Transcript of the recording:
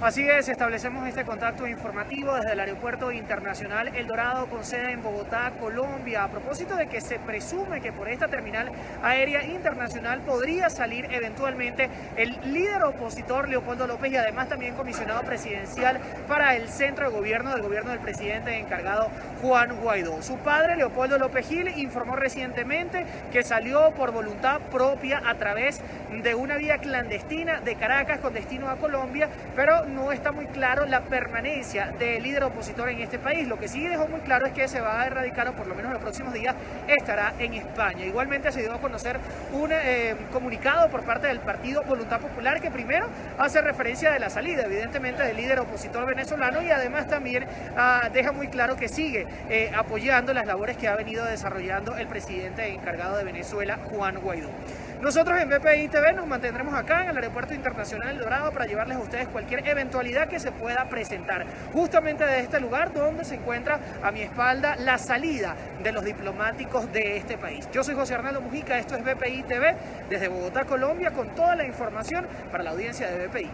Así es, establecemos este contacto informativo desde el Aeropuerto Internacional El Dorado con sede en Bogotá, Colombia, a propósito de que se presume que por esta terminal aérea internacional podría salir eventualmente el líder opositor Leopoldo López y además también comisionado presidencial para el centro de gobierno del gobierno del presidente encargado Juan Guaidó. Su padre, Leopoldo López Gil, informó recientemente que salió por voluntad propia a través de una vía clandestina de Caracas con destino a Colombia, pero no está muy claro la permanencia del líder opositor en este país. Lo que sí dejó muy claro es que se va a erradicar, o por lo menos en los próximos días, estará en España. Igualmente se dio a conocer un eh, comunicado por parte del Partido Voluntad Popular que primero hace referencia de la salida, evidentemente, del líder opositor venezolano y además también ah, deja muy claro que sigue eh, apoyando las labores que ha venido desarrollando el presidente encargado de Venezuela, Juan Guaidó. Nosotros en BPI TV nos mantendremos acá en el Aeropuerto Internacional El Dorado para llevarles a ustedes cualquier eventualidad que se pueda presentar. Justamente de este lugar donde se encuentra a mi espalda la salida de los diplomáticos de este país. Yo soy José Arnaldo Mujica, esto es BPI TV desde Bogotá, Colombia, con toda la información para la audiencia de BPI.